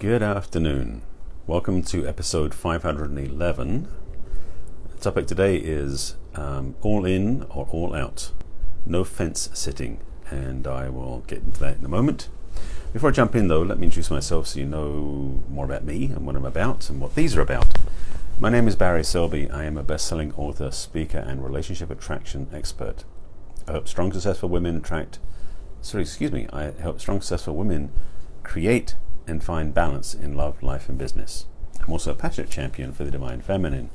Good afternoon. Welcome to episode 511. The topic today is um, all in or all out. No fence sitting, and I will get into that in a moment. Before I jump in, though, let me introduce myself so you know more about me and what I'm about and what these are about. My name is Barry Selby. I am a best selling author, speaker, and relationship attraction expert. I help strong, successful women attract, sorry, excuse me, I help strong, successful women create and find balance in love, life, and business. I'm also a passionate champion for the divine feminine.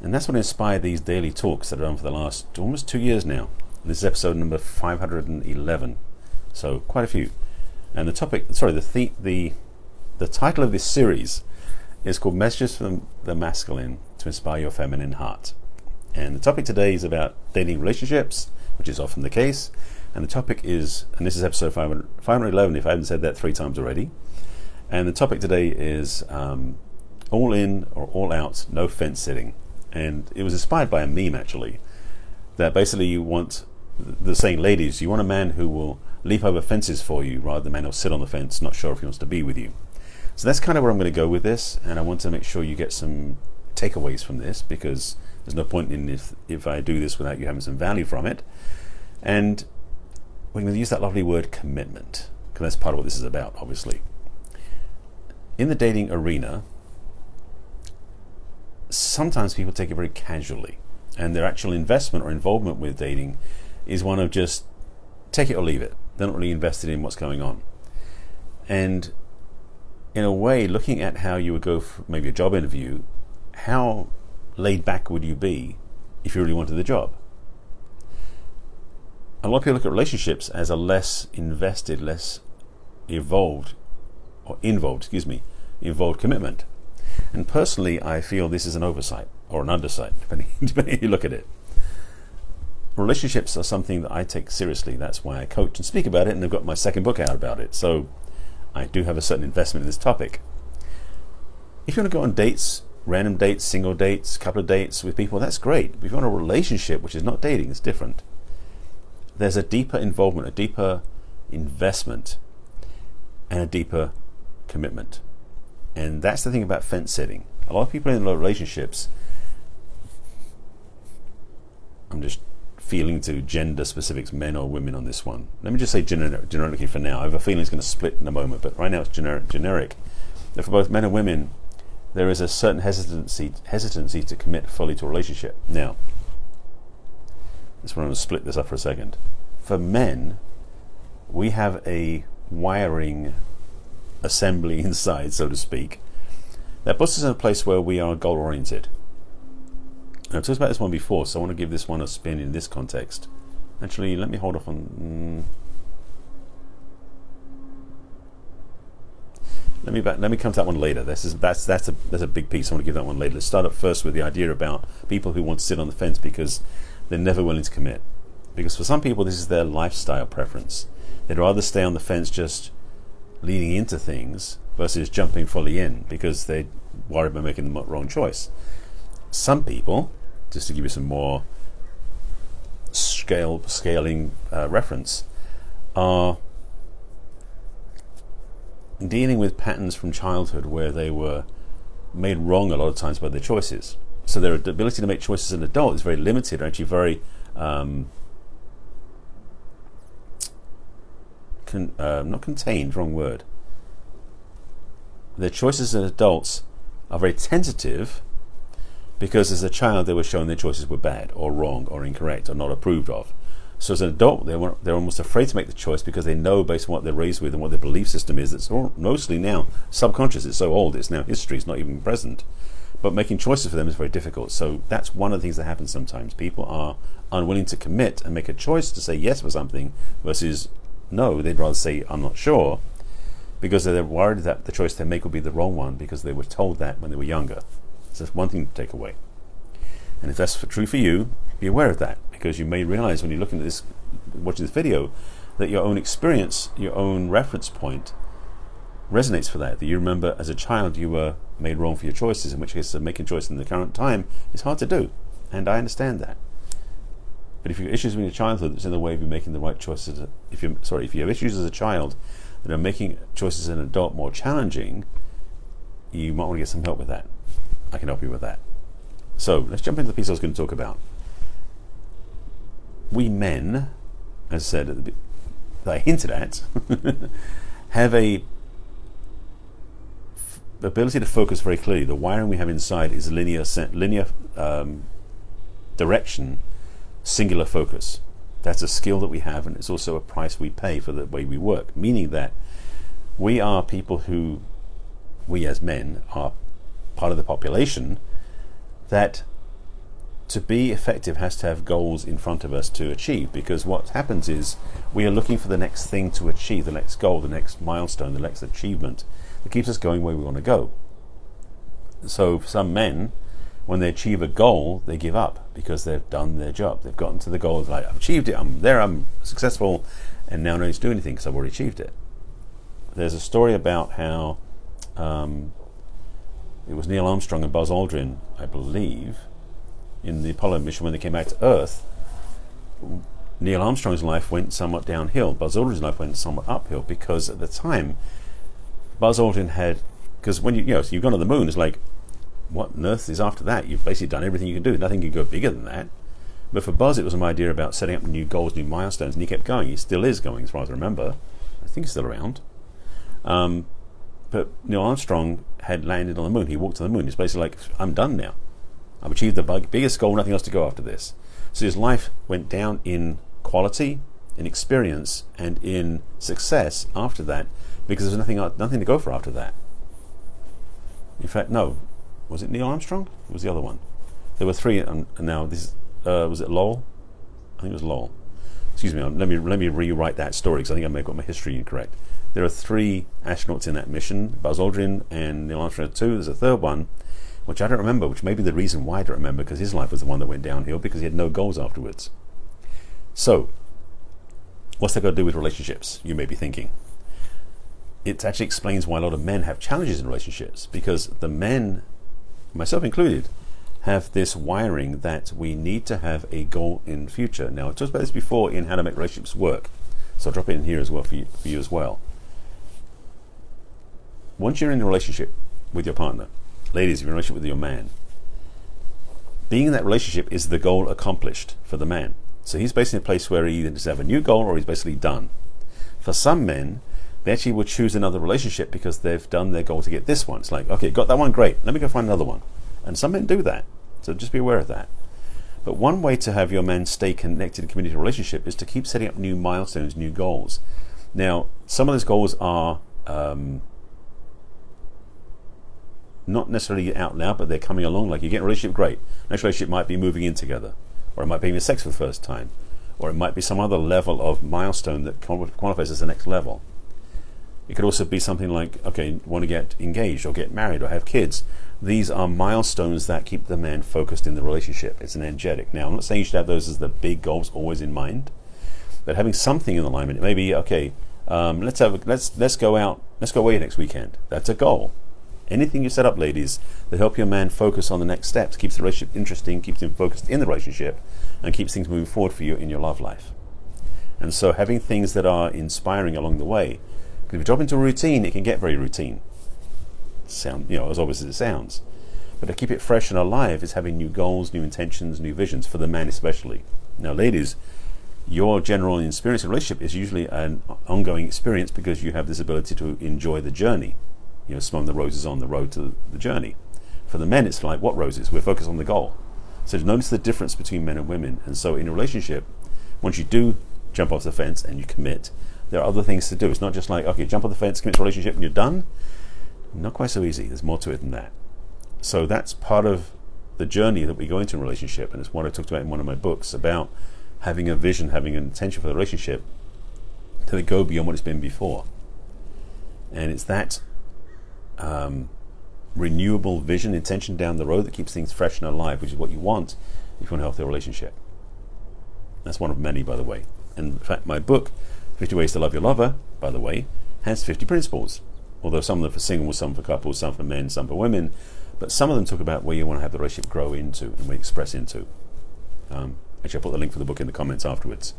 And that's what inspired these daily talks that I've done for the last almost two years now. This is episode number 511. So quite a few. And the topic, sorry, the the the, the title of this series is called Messages from the Masculine to Inspire Your Feminine Heart. And the topic today is about dating relationships, which is often the case. And the topic is, and this is episode 511, if I haven't said that three times already. And the topic today is um, all in or all out, no fence sitting. And it was inspired by a meme actually, that basically you want the saying, ladies, you want a man who will leap over fences for you rather than a man who'll sit on the fence, not sure if he wants to be with you. So that's kind of where I'm going to go with this, and I want to make sure you get some takeaways from this because there's no point in if if I do this without you having some value from it. And we're going to use that lovely word commitment because that's part of what this is about, obviously. In the dating arena, sometimes people take it very casually, and their actual investment or involvement with dating is one of just take it or leave it. They're not really invested in what's going on. And in a way, looking at how you would go for maybe a job interview, how laid back would you be if you really wanted the job? A lot of people look at relationships as a less invested, less evolved, or involved, excuse me, involved commitment. And personally, I feel this is an oversight or an undersight, depending, depending how you look at it. Relationships are something that I take seriously. That's why I coach and speak about it, and I've got my second book out about it. So I do have a certain investment in this topic. If you want to go on dates, random dates, single dates, couple of dates with people, that's great. But if you want a relationship, which is not dating, it's different. There's a deeper involvement, a deeper investment, and a deeper commitment. And that's the thing about fence setting. A lot of people in relationships, I'm just feeling to gender specifics, men or women on this one. Let me just say gener- generically for now. I have a feeling it's going to split in a moment, but right now it's generic. generic. That for both men and women, there is a certain hesitancy hesitancy to commit fully to a relationship. Now, just want to split this up for a second. For men, we have a wiring assembly inside, so to speak, that puts us in a place where we are goal oriented. I've talked about this one before, so I want to give this one a spin in this context. Actually, let me hold off on. Mm, let me back, let me come to that one later. This is that's that's a that's a big piece. I want to give that one later. Let's start up first with the idea about people who want to sit on the fence because they're never willing to commit. Because for some people, this is their lifestyle preference. They'd rather stay on the fence just leading into things versus jumping fully in because they worry about making the wrong choice. Some people just to give you some more scale scaling uh, reference, are dealing with patterns from childhood where they were made wrong a lot of times by their choices. So their ability to make choices as an adult is very limited, actually very um, con- uh, not contained, wrong word. Their choices as adults are very tentative because as a child they were shown their choices were bad or wrong or incorrect or not approved of. So as an adult, they were, they're almost afraid to make the choice because they know based on what they're raised with and what their belief system is. It's all, mostly now subconscious. It's so old. It's now history. It's not even present. But making choices for them is very difficult. So that's one of the things that happens sometimes. People are unwilling to commit and make a choice to say yes for something versus no. They'd rather say I'm not sure because they're worried that the choice they make will be the wrong one because they were told that when they were younger. So that's one thing to take away. And if that's for, true for you, be aware of that because you may realize when you're looking at this, watching this video, that your own experience, your own reference point resonates for that. That you remember as a child you were made wrong for your choices, in which case uh, making choice in the current time is hard to do. And I understand that. But if you have issues with your childhood that's in the way of you making the right choices, if you sorry, if you have issues as a child that are making choices as an adult more challenging, you might want to get some help with that. I can help you with that. So let's jump into the piece I was going to talk about. We men, as said, that I hinted at, have a ability to focus very clearly. The wiring we have inside is linear, linear um, direction, singular focus. That's a skill that we have, and it's also a price we pay for the way we work. Meaning that we are people who, we as men, are part of the population that to be effective has to have goals in front of us to achieve because what happens is we are looking for the next thing to achieve, the next goal, the next milestone, the next achievement that keeps us going where we want to go. So for some men, when they achieve a goal, they give up because they've done their job. They've gotten to the goal. Like I've achieved it. I'm there. I'm successful, and now I don't need to do anything because I've already achieved it. There's a story about how um, it was Neil Armstrong and Buzz Aldrin, I believe, in the Apollo mission when they came back to Earth. Neil Armstrong's life went somewhat downhill. Buzz Aldrin's life went somewhat uphill because at the time Buzz Aldrin had, because when you, you know, so you've gone to the moon, it's like, what on earth is after that? You've basically done everything you can do. Nothing can go bigger than that. But for Buzz, it was an idea about setting up new goals, new milestones, and he kept going. He still is going, as far as I remember. I think he's still around. Um, but Neil Armstrong had landed on the moon. He walked to the moon. He's basically like, I'm done now. I've achieved the biggest goal, nothing else to go after this. So his life went down in quality, in experience, and in success after that because there's nothing nothing to go for after that. In fact, no, was it Neil Armstrong? It was the other one. There were three, and now this uh, was it Lowell? I think it was Lowell. Excuse me. Let me let me rewrite that story because I think I may have got my history incorrect. There are three astronauts in that mission: Buzz Aldrin and Neil Armstrong. Two. There's a third one, which I don't remember. Which may be the reason why I don't remember because his life was the one that went downhill because he had no goals afterwards. So, what's that got to do with relationships? You may be thinking it actually explains why a lot of men have challenges in relationships because the men, myself included, have this wiring that we need to have a goal in future. Now, I talked about this before in how to make relationships work, so I'll drop it in here as well for you, for you as well. Once you're in a relationship with your partner, ladies, if you're in a relationship with your man, being in that relationship is the goal accomplished for the man. So he's basically in a place where he either does have a new goal or he's basically done. For some men, they actually will choose another relationship because they've done their goal to get this one. It's like, okay, got that one, great. Let me go find another one. And some men do that. So just be aware of that. But one way to have your men stay connected to a relationship is to keep setting up new milestones, new goals. Now, some of those goals are um, not necessarily out loud, but they're coming along. Like you get a relationship, great. Next relationship might be moving in together, or it might be having sex for the first time, or it might be some other level of milestone that qualifies as the next level. It could also be something like, okay, want to get engaged or get married or have kids. These are milestones that keep the man focused in the relationship. It's an energetic. Now, I'm not saying you should have those as the big goals always in mind, but having something in alignment. It may be okay. Um, let's have a, let's let's go out. Let's go away next weekend. That's a goal. Anything you set up, ladies, that help your man focus on the next steps, keeps the relationship interesting, keeps him focused in the relationship, and keeps things moving forward for you in your love life. And so, having things that are inspiring along the way if you drop into a routine, it can get very routine. Sound, you know, as obvious as it sounds. But to keep it fresh and alive is having new goals, new intentions, new visions for the man especially. Now, ladies, your general experience in relationship is usually an ongoing experience because you have this ability to enjoy the journey. You know, smelling the roses on the road to the journey. For the men, it's like what roses? We're focused on the goal. So notice the difference between men and women. And so in a relationship, once you do jump off the fence and you commit, there are other things to do. It's not just like, okay, jump on the fence, commit to a relationship, and you're done. Not quite so easy. There's more to it than that. So that's part of the journey that we go into in a relationship, and it's what I talked about in one of my books about having a vision, having an intention for the relationship to go beyond what it's been before. And it's that um, renewable vision, intention down the road that keeps things fresh and alive, which is what you want if you want a healthy relationship. That's one of many, by the way. And in fact, my book 50 Ways to Love Your Lover, by the way, has 50 principles. Although some of them for singles, some for couples, some for men, some for women. But some of them talk about where you want to have the relationship grow into and where express into. Um, actually, I'll put the link for the book in the comments afterwards.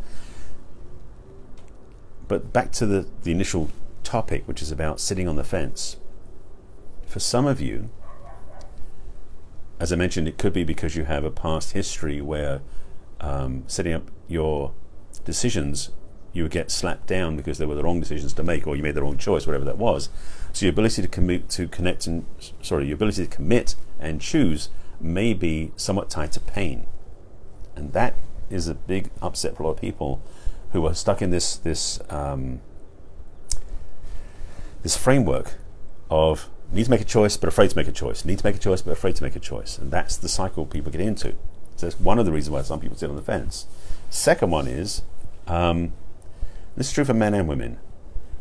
But back to the, the initial topic, which is about sitting on the fence, for some of you, as I mentioned, it could be because you have a past history where um, setting up your decisions, you would get slapped down because there were the wrong decisions to make, or you made the wrong choice, whatever that was. So your ability to commit, to connect, and sorry, your ability to commit and choose may be somewhat tied to pain, and that is a big upset for a lot of people who are stuck in this this um, this framework of need to make a choice but afraid to make a choice, need to make a choice but afraid to make a choice, and that's the cycle people get into. So that's one of the reasons why some people sit on the fence. Second one is um, this is true for men and women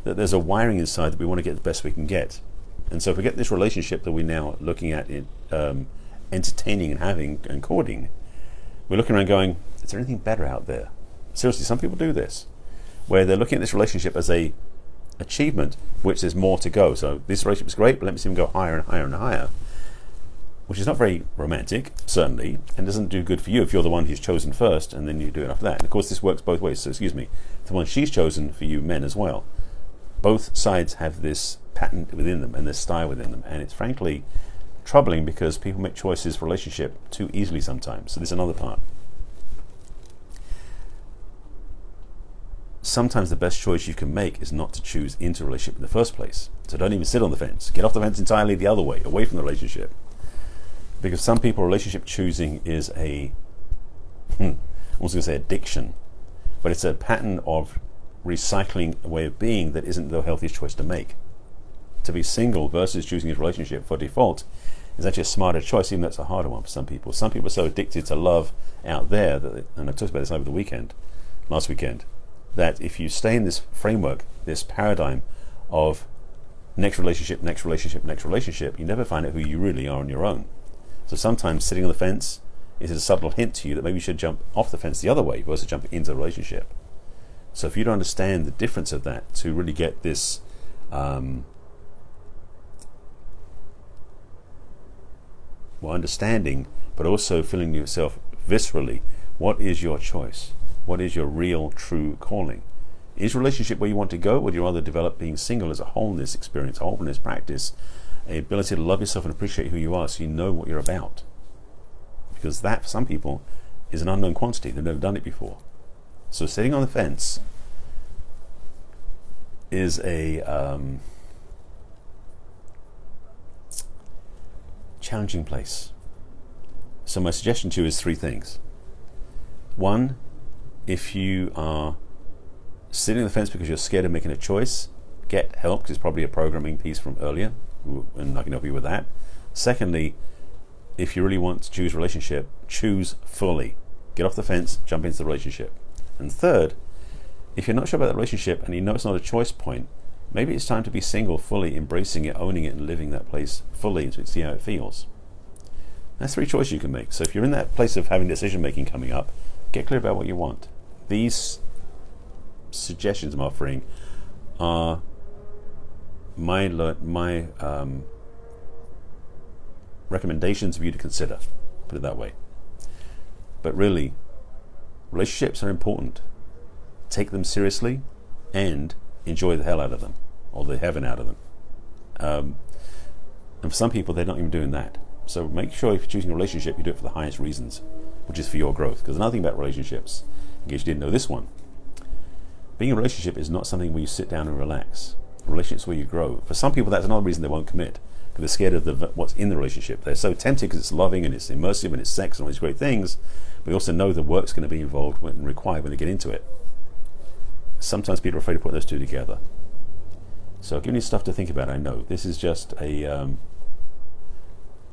that there's a wiring inside that we want to get the best we can get, and so if we get this relationship that we're now looking at, um, entertaining and having and courting, we're looking around going, is there anything better out there? Seriously, some people do this, where they're looking at this relationship as a achievement, which there's more to go. So this relationship is great, but let me see them go higher and higher and higher, which is not very romantic, certainly, and doesn't do good for you if you're the one who's chosen first, and then you do it after that. And of course, this works both ways. So excuse me, the one she's chosen for you men as well. Both sides have this pattern within them and this style within them, and it's frankly troubling because people make choices for relationship too easily sometimes. So there's another part. sometimes the best choice you can make is not to choose into relationship in the first place. So don't even sit on the fence. Get off the fence entirely the other way, away from the relationship. Because some people, relationship choosing is a, hmm, I was going to say addiction, but it's a pattern of recycling a way of being that isn't the healthiest choice to make. To be single versus choosing a relationship for default is actually a smarter choice, even though it's a harder one for some people. Some people are so addicted to love out there, that and I talked about this over the weekend, last weekend, that if you stay in this framework, this paradigm of next relationship, next relationship, next relationship, you never find out who you really are on your own. So sometimes sitting on the fence is a subtle hint to you that maybe you should jump off the fence the other way versus jumping into a relationship. So if you don't understand the difference of that to really get this um, well, understanding, but also feeling yourself viscerally, what is your choice? What is your real, true calling? Is relationship where you want to go, or would you rather develop being single as a wholeness experience, wholeness practice, a ability to love yourself and appreciate who you are so you know what you're about? Because that, for some people, is an unknown quantity. They've never done it before. So sitting on the fence is a um, challenging place. So my suggestion to you is three things. One, if you are sitting on the fence because you're scared of making a choice, get help because it's probably a programming piece from earlier, and I can help you with that. Secondly, if you really want to choose relationship, choose fully. Get off the fence, jump into the relationship. And third, if you're not sure about the relationship and you know it's not a choice point, maybe it's time to be single, fully embracing it, owning it, and living that place fully to see how it feels. That's three choices you can make. So if you're in that place of having decision making coming up, get clear about what you want. These suggestions I'm offering are my my um, recommendations for you to consider. Put it that way. But really, relationships are important. Take them seriously, and enjoy the hell out of them, or the heaven out of them. Um, and for some people, they're not even doing that. So make sure if you're choosing a relationship, you do it for the highest reasons which is for your growth. Because another thing about relationships, in case you didn't know this one, being in a relationship is not something where you sit down and relax. A relationship is where you grow. For some people, that's another reason they won't commit because they're scared of the, what's in the relationship. They're so tempted because it's loving and it's immersive and it's sex and all these great things, but they also know the work's going to be involved and required when they get into it. Sometimes people are afraid to put those two together. So I've given you stuff to think about. I know this is just a um,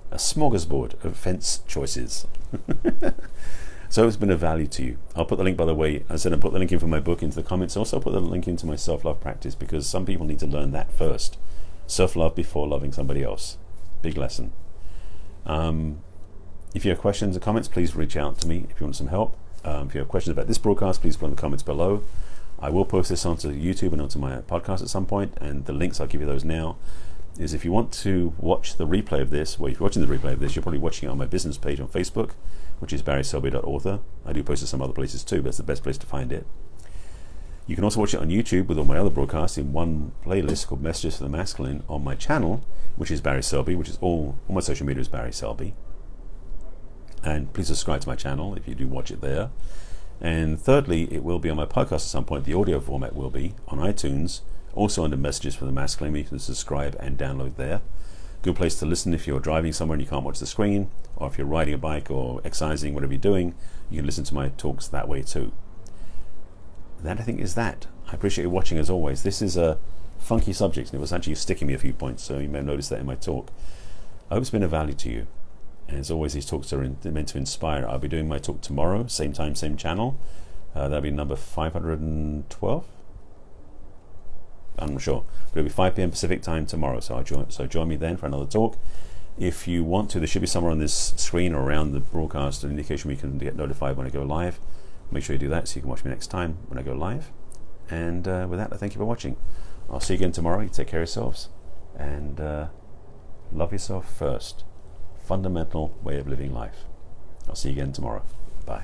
a smorgasbord of fence choices. so it's been of value to you. I'll put the link, by the way, I said I'll put the link in for my book into the comments. Also, I'll put the link into my self love practice because some people need to learn that first. Self love before loving somebody else. Big lesson. Um, if you have questions or comments, please reach out to me if you want some help. Um, if you have questions about this broadcast, please put in the comments below. I will post this onto YouTube and onto my podcast at some point, and the links I'll give you those now is if you want to watch the replay of this, well, if you're watching the replay of this, you're probably watching it on my business page on Facebook, which is barryselby.author. I do post it some other places too, but that's the best place to find it. You can also watch it on YouTube with all my other broadcasts in one playlist called Messages for the Masculine on my channel, which is Barry Selby, which is all, all my social media is Barry Selby. And please subscribe to my channel if you do watch it there. And thirdly, it will be on my podcast at some point. The audio format will be on iTunes, also under Messages for the Masculine. You can subscribe and download there. Good place to listen if you're driving somewhere and you can't watch the screen, or if you're riding a bike or exercising, whatever you're doing, you can listen to my talks that way too. That I think is that. I appreciate you watching as always. This is a funky subject, and it was actually sticking me a few points, so you may have noticed that in my talk. I hope it's been of value to you. And as always, these talks are in, meant to inspire. I'll be doing my talk tomorrow, same time, same channel. Uh, that'll be number 512. I'm not sure, but it'll be 5 p.m. Pacific time tomorrow. So join, so join me then for another talk. If you want to, there should be somewhere on this screen or around the broadcast an indication where you can get notified when I go live. Make sure you do that so you can watch me next time when I go live. And uh, with that, I thank you for watching. I'll see you again tomorrow. You take care of yourselves and uh, love yourself first fundamental way of living life. I'll see you again tomorrow. Bye.